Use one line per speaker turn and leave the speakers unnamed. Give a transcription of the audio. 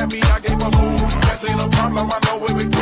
at me, I gave a move. That's ain't a problem, I know where we go.